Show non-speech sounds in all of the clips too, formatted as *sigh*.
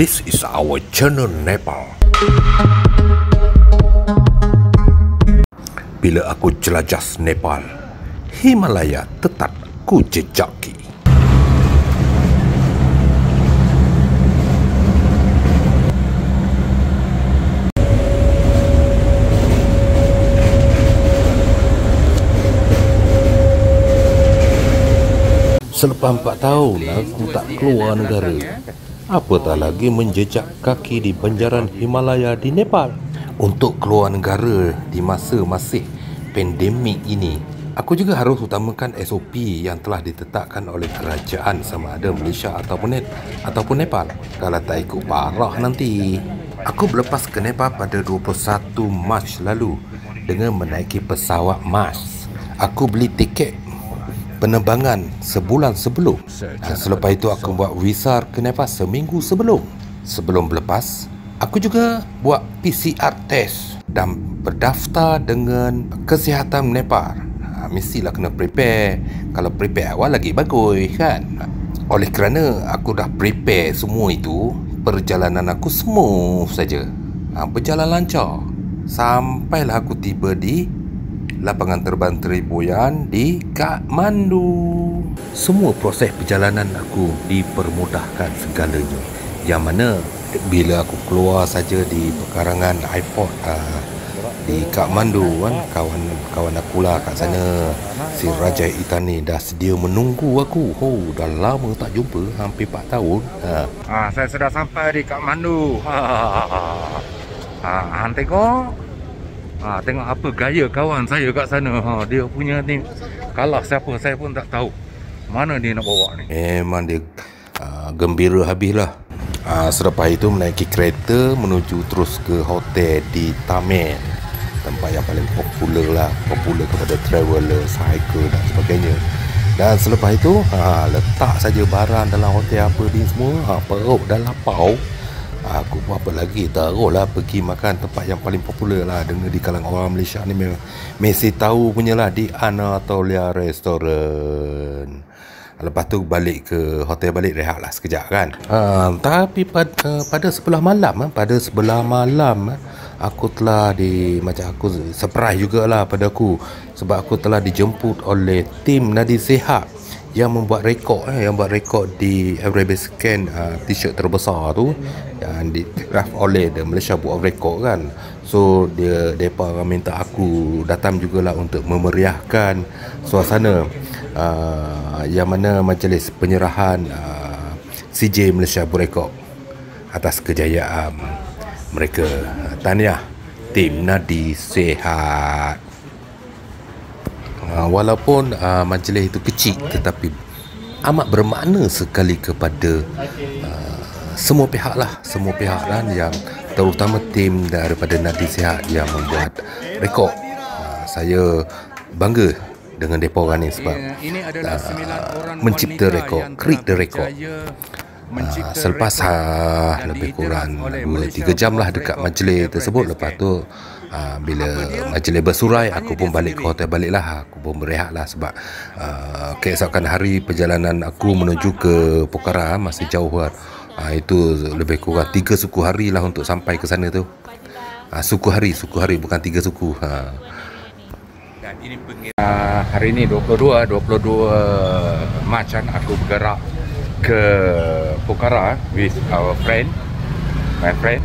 This is our channel Nepal. Bila aku jelajah Nepal, Himalaya tetap ku jejaki. Selepas empat tahun aku tak keluar negara Apatah lagi menjejak kaki di penjaran Himalaya di Nepal. Untuk keluar negara di masa masih pandemik ini Aku juga harus utamakan SOP yang telah ditetapkan oleh kerajaan sama ada Malaysia ataupun, ataupun Nepal. Kalau tak ikut parah nanti. Aku berlepas ke Nepal pada 21 Mac lalu Dengan menaiki pesawat MAS Aku beli tiket penerbangan sebulan sebelum. Dan selepas itu aku buat visa ke Nepal seminggu sebelum. Sebelum berlepas aku juga buat PCR test dan berdaftar dengan kesihatan Nepal. Ha, mestilah kena prepare. Kalau prepare awal lagi bagus kan? Oleh kerana aku dah prepare semua itu perjalanan aku smooth saja. Ha, berjalan lancar. Sampailah aku tiba di lapangan terbang Teriboyan di Kathmandu. Semua proses perjalanan aku dipermudahkan segalanya. Yang mana bila aku keluar saja di pekarangan airport uh, di Kathmandu kan kawan kawan aku lah kat sana si Raja Itani dah sedia menunggu aku. Oh dah lama tak jumpa hampir 4 tahun. Ha. Ha, saya sudah sampai di Kathmandu. Ha, ha, ha, ha. ha, ha tengok Ha, tengok apa gaya kawan saya kat sana. Ha, dia punya ni kalah siapa saya pun tak tahu. Mana dia nak bawa ni? Memang dia uh, gembira habislah. Uh, selepas itu menaiki kereta menuju terus ke hotel di Tamen. Tempat yang paling popular lah. Popular kepada traveller, cycle dan sebagainya. Dan selepas itu, ha, letak saja barang dalam hotel apa ni semua. Ha, perut dah lapau. Aku pun apa lagi Taruhlah pergi makan tempat yang paling popular lah. Dengar di kalangan orang Malaysia ni Mesti tahu punya lah Di Ana Tolia Restaurant. Lepas tu balik ke hotel balik rehat lah sekejap kan. Uh, Tapi pada, uh, pada sebelah malam uh, Pada sebelah malam uh, Aku telah di Macam aku surprise jugalah pada aku. Sebab aku telah dijemput oleh tim Nadi Sehat yang membuat rekod eh, yang buat rekod di Every Base Scan uh, t-shirt terbesar tu yang di draft oleh the Malaysia Book of Record kan. So dia depa minta aku datang jugalah untuk memeriahkan suasana uh, yang mana majlis penyerahan uh, CJ Malaysia Book Record atas kejayaan mereka. Tahniah tim Nadi Sehat uh, walaupun uh, majlis itu kecil tetapi amat bermakna sekali kepada uh, semua pihak lah. Semua pihak kan yang terutama tim daripada Nadi Sihat yang membuat rekod. Uh, saya bangga dengan depa orang ni sebab ini adalah uh, mencipta rekod create the record Uh, selepas uh, lebih kurang 2-3 jam lah dekat majlis tersebut. Lepas tu Uh, bila majlis bersurai aku pun balik ke hotel balik lah aku pun berehat lah sebab uh, keesokan hari perjalanan aku menuju ke Pokhara masih jauh kan uh, itu lebih kurang tiga suku hari lah untuk sampai ke sana tu. Uh, suku hari suku hari bukan tiga suku uh. dan ini uh, hari ini 22 22 Mac kan aku bergerak ke Pokhara with our friend my friend.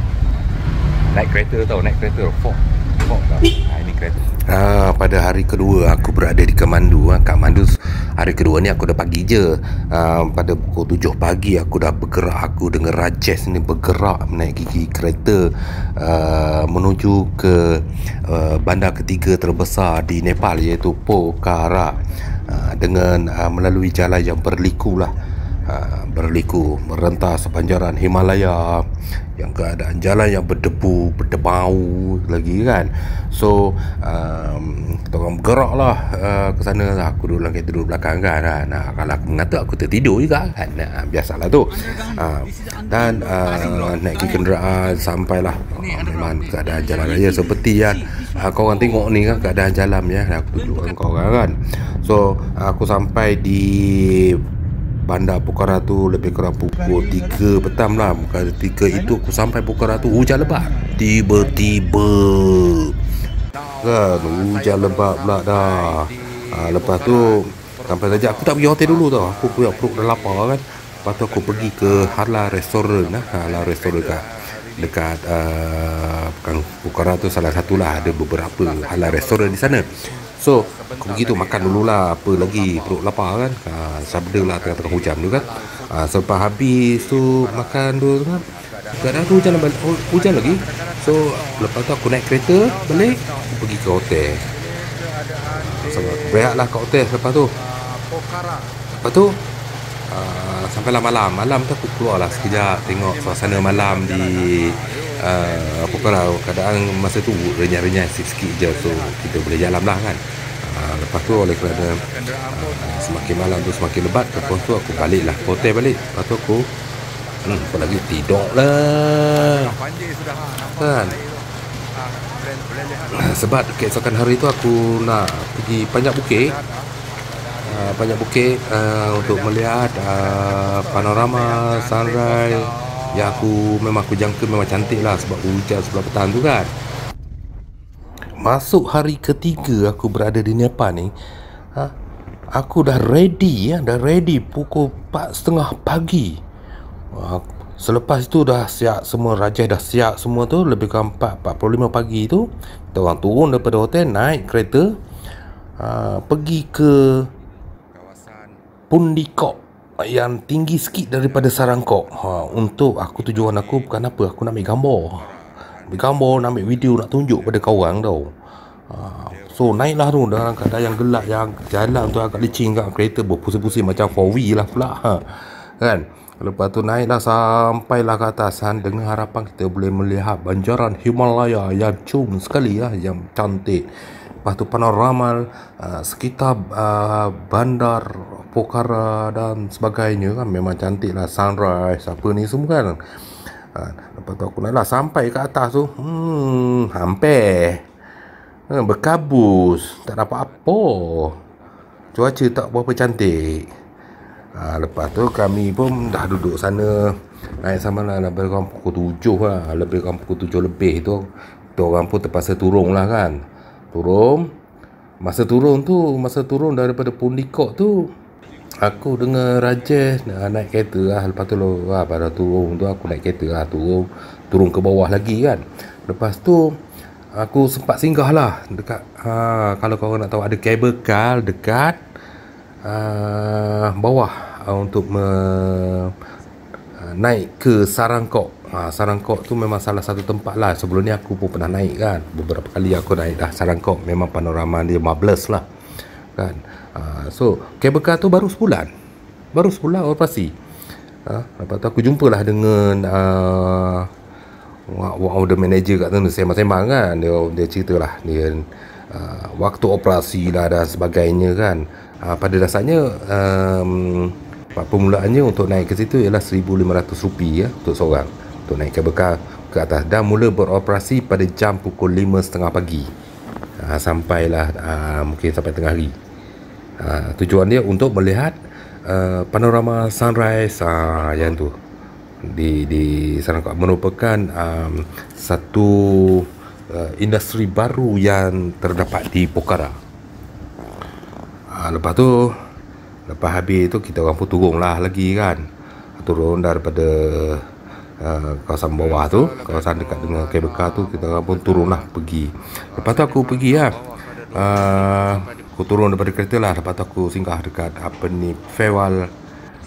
Naik kereta tau naik kereta Ford Ha, ini kereta. Ha, pada hari kedua aku berada di Kamandu. Ha. Kamandu hari kedua ni aku dah pagi je. Ha, pada pukul 7 pagi aku dah bergerak. Aku dengan Rajesh ni bergerak menaiki kereta uh, menuju ke uh, bandar ketiga terbesar di Nepal iaitu Pokhara. Uh, dengan uh, melalui jalan yang berliku lah. Uh, berliku merentas sepanjaran Himalaya. Yang keadaan jalan yang berdebu berdebau lagi kan. So um, kita orang bergerak lah uh, ke sana lah. aku duduk dalam kereta duduk belakang kan nah, kalau aku mengantuk aku tertidur juga kan nah, biasalah tu. Uh, dan uh, naik ke kenderaan sampailah. Uh, memang keadaan jalan raya seperti yang uh, kau orang tengok ni kan keadaan jalan ya. Aku duduk dengan kau orang kan. So aku sampai di bandar Pokhara tu lebih kurang pukul 3 petang lah. 3 itu aku sampai Pokhara tu hujan lebat. Tiba-tiba. Kan hujan lebat pula dah. Ha, lepas tu sampai saja aku tak pergi hotel dulu tau. Aku pergi perut dah lapar kan. Lepas tu aku pergi ke Halal Restaurant lah. Halal Restaurant dekat dekat uh, Pokhara tu salah satulah ada beberapa halal restoran di sana. So aku pergi tu makan dululah apa lagi perut lapar kan. Ha sabda lah tengah-tengah hujan tu kan. Ha selepas habis tu makan dulu kan. Kadang tu hujan, hujan lagi. So lepas tu aku naik kereta balik aku pergi ke hotel. So berehatlah kat hotel lepas tu. Lepas tu uh, sampailah malam. Malam tu aku keluarlah sekejap tengok suasana malam di uh, apa kalau keadaan masa tu renyah-renyah sikit-sikit je so kita boleh jalan lah kan uh, lepas tu oleh kerana uh, semakin malam tu semakin lebat lepas tu aku balik lah hotel balik. Lepas tu aku hmm, apa lagi tidur lah kan sebab keesokan hari tu aku nak pergi Panjak Bukit. Uh, Panjak Bukit uh, untuk melihat uh, panorama sunrise yang aku memang aku jangka memang cantik lah sebab hujan sebelah petang tu kan masuk hari ketiga aku berada di Nepal ni ha? aku dah ready ya dah ready pukul 4.30 pagi ha, selepas itu dah siap semua raja dah siap semua tu lebih kurang 4, 45 pagi tu kita orang turun daripada hotel naik kereta ha, pergi ke Pundikok yang tinggi sikit daripada sarangkok ha, untuk aku tujuan aku bukan apa aku nak ambil gambar ambil gambar nak ambil video nak tunjuk pada kawan tau. Ha, so naiklah tu dalam keadaan yang gelap yang jalan tu agak licin kat kereta berpusing-pusing macam 4 lah pula ha, kan? Lepas tu naiklah sampailah ke atas ha, dengan harapan kita boleh melihat banjaran Himalaya yang cum sekali lah yang cantik. Lepas tu panorama uh, sekitar uh, bandar Pokhara dan sebagainya kan. Memang cantik lah sunrise apa ni semua kan lepas tu aku nak lah sampai ke atas tu hmm, hampir. Uh, berkabus. Tak dapat apa. Cuaca tak berapa cantik. Uh, lepas tu kami pun dah duduk sana. Naik sama lah lebih kurang pukul tujuh lah. Lebih kurang pukul tujuh lebih tu tu orang pun terpaksa turun lah kan. Turun. Masa turun tu masa turun daripada Pundikok tu aku dengan Rajesh nak naik kereta lah. Lepas tu lah pada turun tu aku naik kereta lah. Turun turun ke bawah lagi kan. Lepas tu aku sempat singgah lah dekat ha, kalau kau nak tahu ada kabel car dekat uh, bawah uh, untuk me, uh, naik ke Sarangkok. Ha, Sarangkok tu memang salah satu tempat lah. Sebelum ni aku pun pernah naik kan. Beberapa kali aku naik dah Sarangkok. Memang panorama dia marvelous lah kan ha, so kabel car tu baru sebulan. Baru sebulan operasi ha, lepas tu aku jumpa lah dengan uh, of the manager kat sana sembang-sembang kan. Dia, dia cerita lah dia uh, waktu operasi lah dan sebagainya kan. Uh, pada dasarnya um, permulaannya untuk naik ke situ ialah RM1,500 ya, untuk seorang untuk naik kabel kar ke atas. Dan mula beroperasi pada jam pukul 5.30 pagi. Ha, sampailah ha, mungkin sampai tengah hari ha, tujuan dia untuk melihat uh, panorama sunrise ha, yang tu. Di di Sarangkot merupakan um, satu uh, industri baru yang terdapat di Pokhara. Ha, lepas tu lepas habis tu kita orang pun turun lah lagi kan. Turun daripada Uh, kawasan bawah tu kawasan dekat dengan kabel car tu kita pun turun lah pergi. Lepas tu aku pergi lah. Uh, aku turun daripada kereta lah. Lepas tu aku singgah dekat apa ni Fewal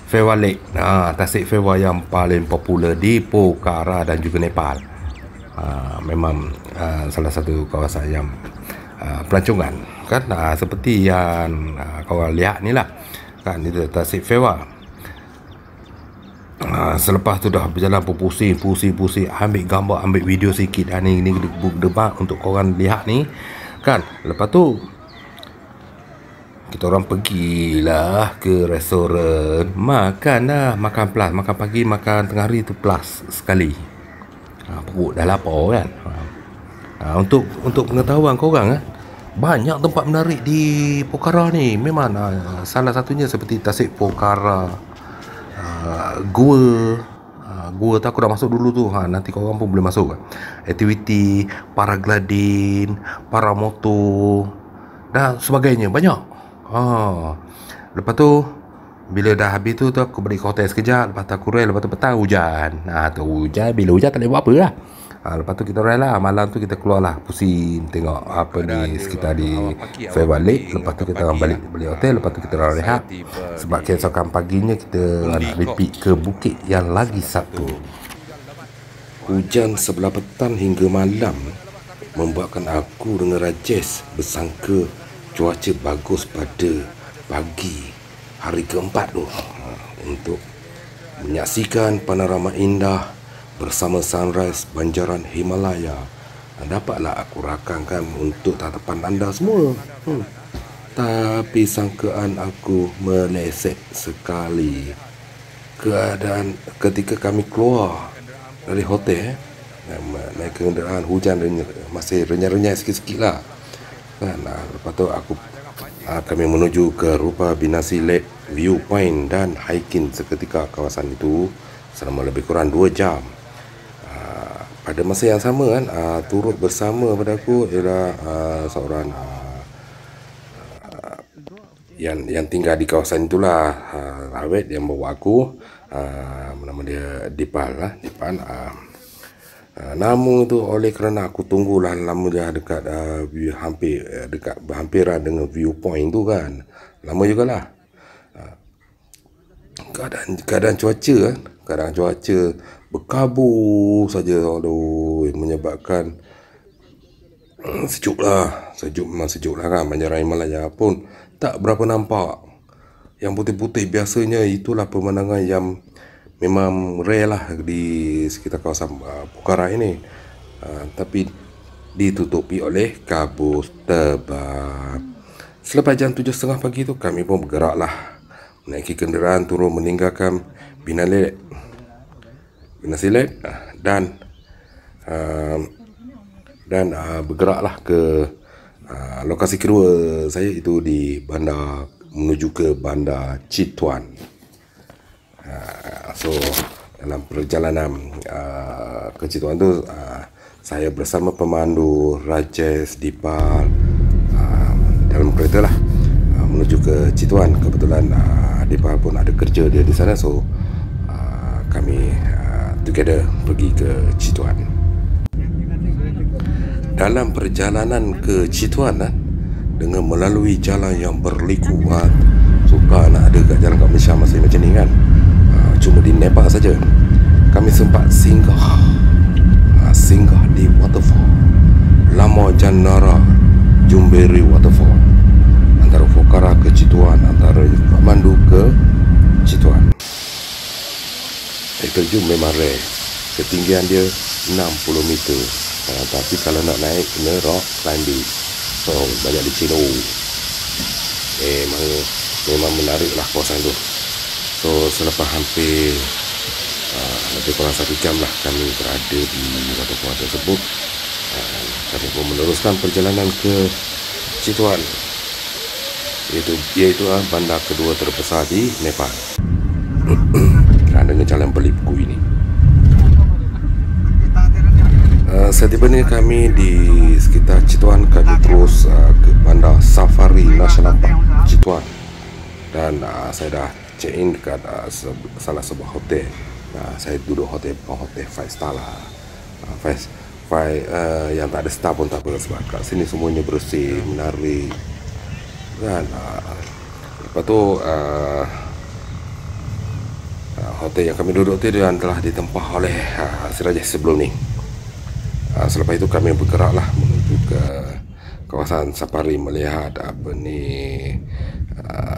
Fewal Lake. Uh, tasik Fewal yang paling popular di Pokhara dan juga Nepal. Uh, memang uh, salah satu kawasan yang uh, pelancongan. Kan? Uh, seperti yang uh, kau lihat ni lah. Kan? Itu tasik Fewal. Ha, selepas tu dah berjalan pun pusing, pusing, pusing. Ambil gambar, ambil video sikit. Ha, Ni, ni debat untuk korang lihat ni. Kan, lepas tu Kita orang pergilah ke restoran. Makan lah, makan plus. Makan pagi, makan tengah hari tu plus sekali. Ha, Perut dah lapar kan? Ha. Ha, Untuk untuk pengetahuan korang eh, Banyak tempat menarik di Pokhara ni. Memang ha, salah satunya seperti Tasik Pokhara uh, gua. Uh, gua tak aku dah masuk dulu tu. Ha nanti kau orang pun boleh masuk aktiviti paragliding paramotor dan sebagainya. Banyak ha lepas tu bila dah habis tu tu aku balik ke hotel sekejap. Lepas tu aku rel lepas tu petang hujan. Ha tu hujan. Bila hujan tak boleh buat apa lah. Ha, lepas tu kita ride lah. Malam tu kita keluar lah. Pusing Tengok apa di Sekitar di Fairway Lake. Lepas tu kita orang balik Beli hotel. Lepas tu kita orang rehat. Sebab keesokan paginya Kita nak repeat ke bukit Yang lagi satu. Hujan sebelah petang hingga malam Membuatkan aku dengan Rajesh Bersangka Cuaca bagus pada Pagi Hari keempat tu ha, Untuk Menyaksikan panorama indah bersama sunrise banjaran Himalaya. Dapatlah aku rakamkan untuk tatapan anda semua. Hmm. Tapi sangkaan aku meleset sekali. Keadaan ketika kami keluar dari hotel, naik kenderaan hujan masih renyah-renyah sikit-sikit lah. Kan, lepas tu aku ah, kami menuju ke Rupa Binasi Lake Viewpoint dan hiking seketika kawasan itu selama lebih kurang 2 jam. Pada masa yang sama kan uh, turut bersama pada aku ialah uh, seorang uh, yang yang tinggal di kawasan itulah uh, awet yang bawa aku. Uh, nama dia Dipal lah Dipal uh, uh, nama tu oleh kerana aku tunggulah lama dah dekat uh, hampir uh, dekat berhampiran dengan viewpoint tu kan. Lama jugalah. Uh, keadaan keadaan cuaca kan keadaan cuaca berkabut saja aduh menyebabkan hmm, sejuk lah sejuk memang sejuk lah kan Banjaran Himalaya pun tak berapa nampak. Yang putih-putih biasanya itulah pemandangan yang memang rare lah di sekitar kawasan uh, Pokhara ini. Uh, tapi ditutupi oleh kabut tebal selepas jam 7.30 pagi tu kami pun bergerak lah. Menaiki kenderaan turun meninggalkan Binale Binasilet ah, dan uh, dan uh, bergeraklah ke uh, lokasi kedua saya itu di bandar menuju ke bandar Cituan. Uh, so dalam perjalanan uh, ke Cituan tu uh, saya bersama pemandu Rajesh Dipal uh, dalam kereta lah uh, menuju ke Cituan kebetulan uh, Dipal pun ada kerja dia di sana so uh, kami together pergi ke Cituan. Dalam perjalanan ke Cituan eh, dengan melalui jalan yang berliku ah, suka nak ada kat jalan kat Malaysia masa macam ni kan. Cuma di Nepal saja. Kami sempat singgah. Ah, singgah di waterfall. Lama Janara Jumberi Waterfall. Antara Fokara ke Cituan antara Kamandu ke Cituan. Air terjun memang rare. Ketinggian dia 60 meter. Uh, tapi kalau nak naik kena rock climbing. So banyak di Cino. Memang memang menarik lah kawasan tu so selepas hampir uh, lebih kurang satu jam lah kami berada di waterfall tersebut. Uh, kami pun meneruskan perjalanan ke Cituan iaitu, iaitu uh, bandar kedua terbesar di Nepal. *clears throat* Dengan jalan beli buku ini. Uh, setibanya kami di sekitar Cituan kami terus uh, ke bandar Safari National Park Cituan dan uh, saya dah check in dekat uh, se- salah sebuah hotel. Uh, saya duduk hotel hotel five star lah. Uh, five, five uh, yang tak ada staff pun tak apa sebab kat sini semuanya bersih, menarik. Dan uh, lepas tu uh, hotel yang kami duduk tu yang telah ditempah oleh uh, Sirajah sebelum ni. Uh, selepas itu kami bergeraklah menuju ke kawasan Sapari melihat apa ni uh,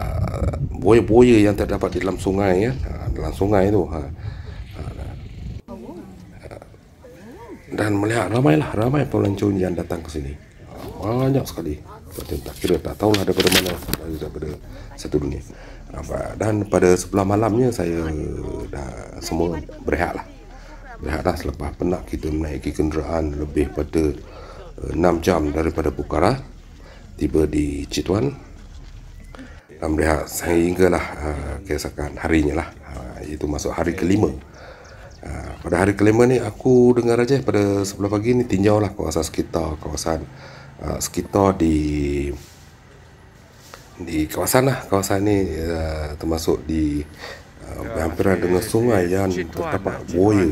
buaya-buaya yang terdapat di dalam sungai ya, uh, dalam sungai itu. Uh, dan melihat ramailah ramai pelancong yang datang ke sini. Uh, banyak sekali. Tak kira tak tahulah daripada mana daripada satu dunia dan pada sebelah malamnya saya dah semua berehat lah berehat lah selepas penat kita menaiki kenderaan lebih pada 6 eh, jam daripada Bukhara tiba di Cituan dan berehat sehinggalah uh, keesokan harinya lah. Uh, iaitu masuk hari kelima. Uh, pada hari kelima ni aku dengar aja pada sebelah pagi ni tinjau lah kawasan sekitar kawasan uh, sekitar di di kawasan lah. Kawasan ni uh, termasuk di uh, berhampiran dengan sungai yang terdapat buaya.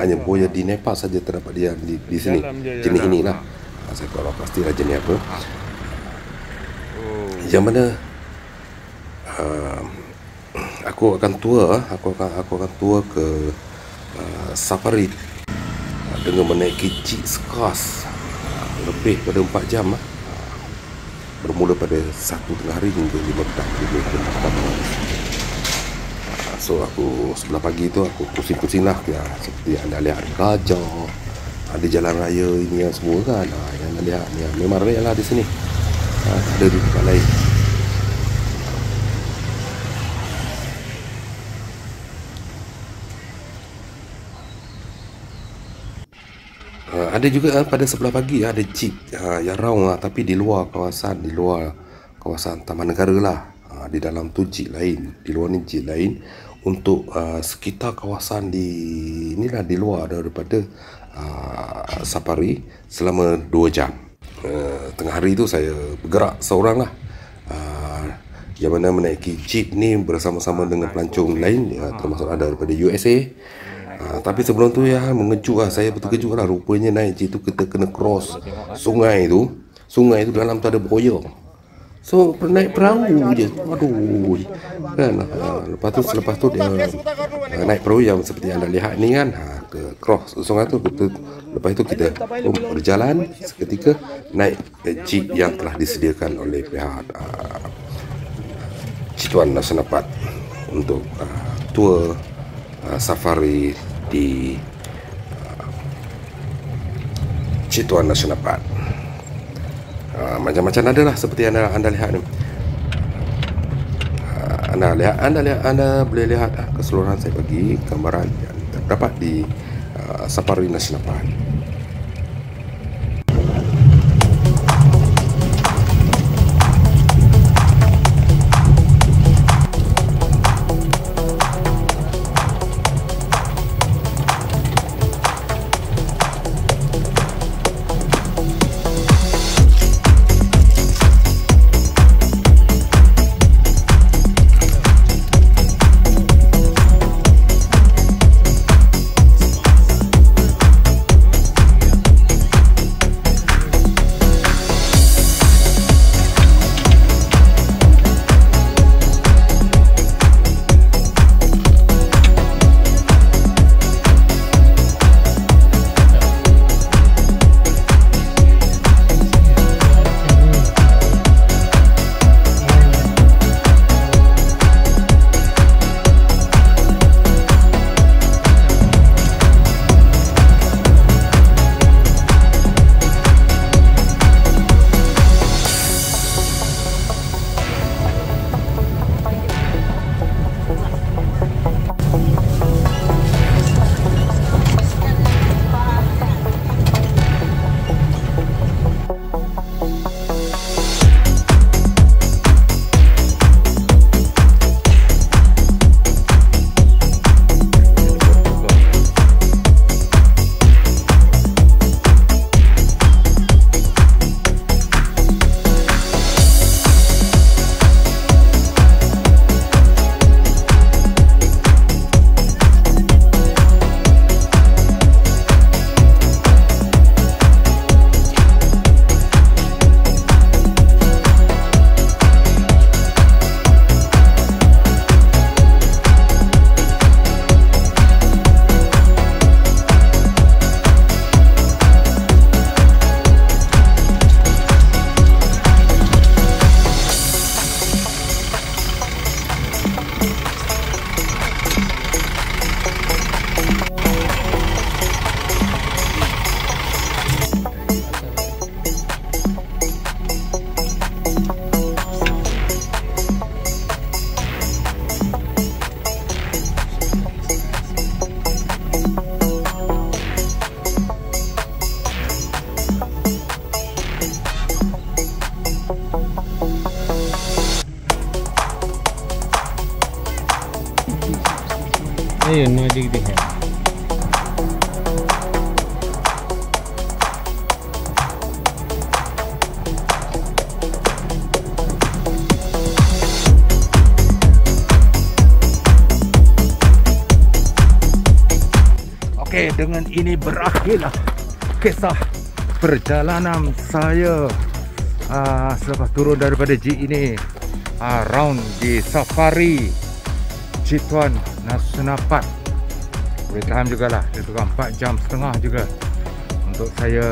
hanya buaya di Nepal saja terdapat dia di, di sini. Jenis ini lah uh, saya kalau pastilah jenis apa. Yang mana uh, aku akan tua aku akan aku akan tua ke uh, safari. Uh, dengan menaiki jeep uh, lebih pada 4 jam uh, bermula pada satu tengah hari hingga lima petang lebih ke petang. Uh, so aku sebelah pagi tu aku pusing-pusing lah ya, seperti anda lihat gajah ada jalan raya ini yang semua kan. Uh, yang anda lihat ya, memang raya lah di sini. Uh, ada di tempat lain Uh, ada juga uh, pada sebelah pagi uh, ada jeep uh, yang round uh, tapi di luar kawasan di luar kawasan taman negara lah. Uh, di dalam tu jeep lain di luar ni jeep lain untuk uh, sekitar kawasan di inilah di luar daripada uh, safari selama 2 jam. Uh, tengah hari tu saya bergerak seorang lah. Uh, yang mana menaiki jeep ni bersama-sama dengan pelancong lain uh, termasuk ada daripada USA Ha, tapi sebelum tu ya mengejut lah. Saya betul kejut lah. Rupanya naik je tu kita kena cross sungai tu. Sungai tu dalam tu ada boya so naik perahu je. Aduh kan? Ha, lepas tu selepas tu dia ha, naik perahu yang seperti anda lihat ni kan? Ha, ke cross sungai tu betul. Lepas itu kita um, berjalan seketika naik jeep yang telah disediakan oleh pihak uh, Cituan Nasional untuk uh, tour uh, safari di uh, Cituan National Park. Uh, macam-macam ada lah seperti anda anda lihat ni. Uh, anda lihat anda lihat anda boleh lihat uh, keseluruhan saya bagi gambaran yang terdapat di uh, Safari National Park. ayun mga digdihan Okay, dengan ini berakhirlah kisah perjalanan saya uh, selepas turun daripada jeep ini uh, round di safari. Cituan Nasional Park. Boleh tahan jugalah, dia tukar 4 jam setengah juga untuk saya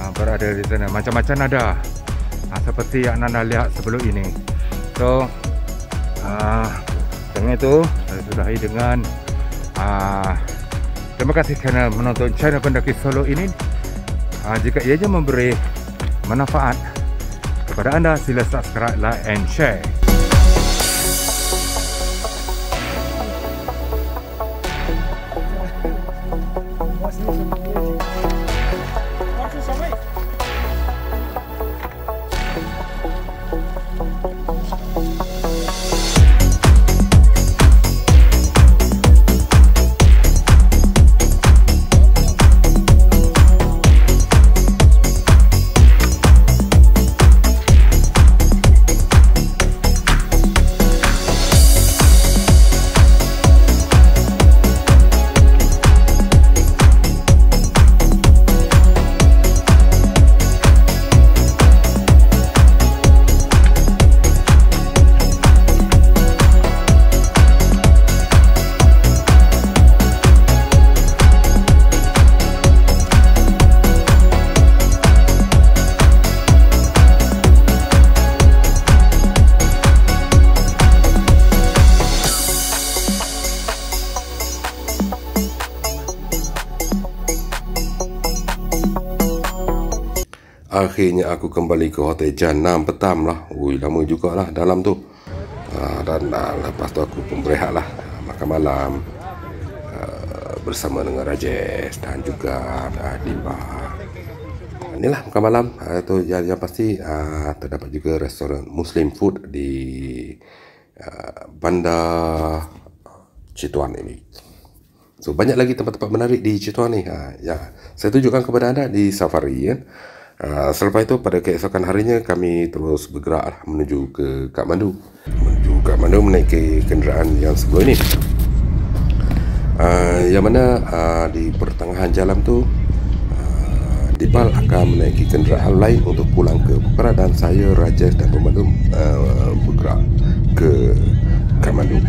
uh, berada di sana. Macam-macam ada uh, seperti yang anda lihat sebelum ini. So, uh, dengan itu saya sudahi dengan uh, Terima kasih kerana menonton channel pendaki solo ini. Uh, jika ianya memberi manfaat kepada anda, sila subscribe, like and share. Akhirnya aku kembali ke hotel jam 6 petang lah. Ui, lama jugalah dalam tu. Uh, dan uh, lepas tu aku pun berehat lah. Uh, makan malam. Uh, bersama dengan Rajesh dan juga uh, Dimba. Inilah makan malam. Uh, tu yang, yang pasti uh, terdapat juga restoran Muslim food di uh, bandar Cituan ini. So banyak lagi tempat-tempat menarik di Cituan ni. Ha, ya, saya tunjukkan kepada anda di safari ya. Uh, selepas itu pada keesokan harinya kami terus bergerak menuju ke Kathmandu. Menuju Kathmandu menaiki kenderaan yang sebelum ini. Uh, yang mana uh, di pertengahan jalan tu Dipal akan menaiki kenderaan lain untuk pulang ke Pokhara dan saya Rajesh dan pemandu uh, bergerak ke Kathmandu.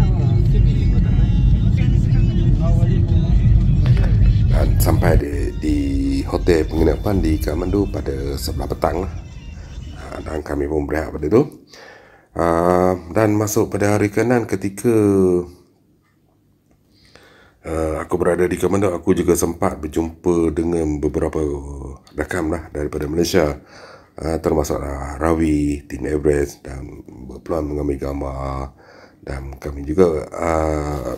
Dan sampai di hotel penginapan di Kathmandu pada sebelah petang lah. Dan kami pun berehat pada itu. Uh, dan masuk pada hari kanan ketika uh, aku berada di Kathmandu, aku juga sempat berjumpa dengan beberapa rakam lah daripada Malaysia. Uh, termasuk Rawi, Tim Everest dan berpeluang mengambil gambar dan kami juga uh,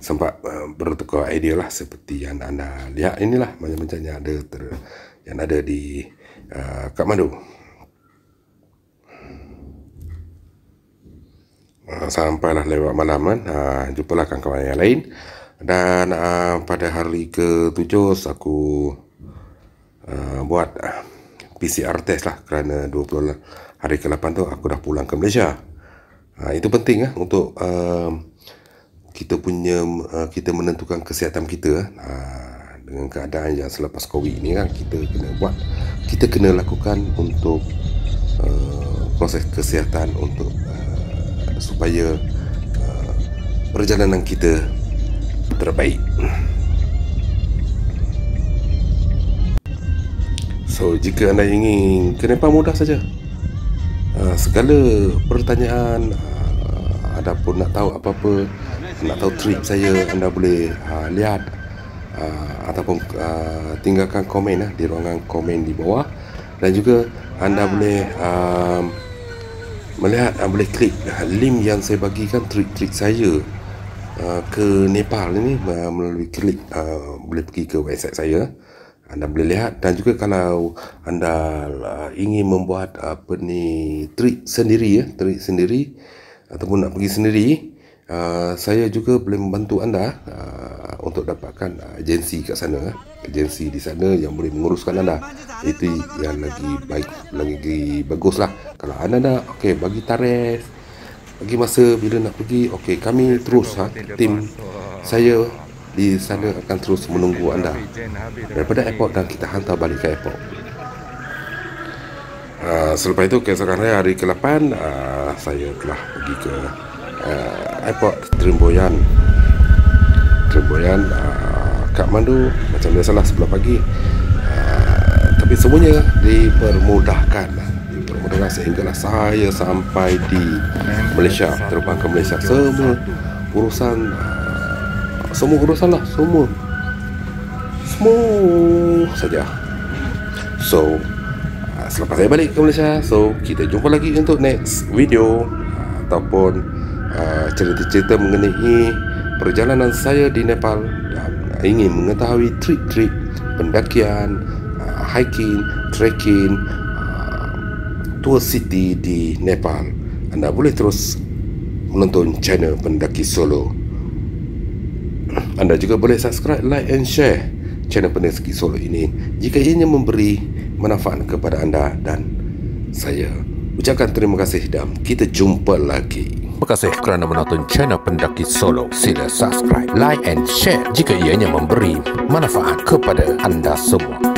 sempat uh, bertukar idea lah seperti yang anda lihat inilah macam-macam yang ada ter, yang ada di uh, Kathmandu. Uh, sampailah lewat malam kan, uh, jumpalah kawan-kawan yang lain dan uh, pada hari ke-7 aku uh, buat uh, PCR test lah kerana 20 hari ke-8 tu aku dah pulang ke Malaysia. Uh, itu penting lah untuk uh, kita punya uh, kita menentukan kesihatan kita uh, dengan keadaan yang selepas covid ni kan kita kena buat kita kena lakukan untuk uh, proses kesihatan untuk uh, supaya uh, perjalanan kita terbaik. So jika anda ingin kenapa mudah saja? Uh, segala pertanyaan uh, ada pun nak tahu apa-apa nak tahu trip saya anda boleh uh, lihat uh, ataupun uh, tinggalkan komen uh, di ruangan komen di bawah. Dan juga anda boleh uh, melihat uh, boleh klik link yang saya bagikan trik-trik saya uh, ke Nepal ini uh, melalui klik uh, boleh pergi ke website saya. Anda boleh lihat dan juga kalau anda uh, ingin membuat apa ni trik sendiri ya trik sendiri ataupun nak pergi sendiri uh, saya juga boleh membantu anda uh, untuk dapatkan uh, agensi kat sana. Agensi di sana yang boleh menguruskan anda. Itu yang lagi baik lagi bagus lah kalau anda nak okey bagi tarikh bagi masa bila nak pergi okey kami terus ha, tim saya di sana akan terus menunggu anda. Daripada airport dan kita hantar balik ke airport. Uh, selepas itu keesokan hari hari ke-8 uh, saya telah pergi ke uh, airport Trimboyan Trimboyan uh, Kathmandu macam biasalah sebelah pagi. Uh, tapi semuanya dipermudahkan. Dipermudahkan sehinggalah saya sampai di Malaysia terbang ke Malaysia. Semua urusan uh, semua urusan lah semua. Smooth saja. So selepas saya balik ke Malaysia so kita jumpa lagi untuk next video ataupun Uh, cerita-cerita mengenai perjalanan saya di Nepal dan ingin mengetahui trik-trik pendakian, uh, hiking, trekking, uh, tour city di Nepal. Anda boleh terus menonton channel Pendaki Solo. Anda juga boleh subscribe, like and share channel Pendaki Solo ini jika ianya memberi manfaat kepada anda dan saya. Ucapkan terima kasih dan kita jumpa lagi. Terima kasih kerana menonton channel Pendaki Solo. Sila subscribe, like and share jika ianya memberi manfaat kepada anda semua.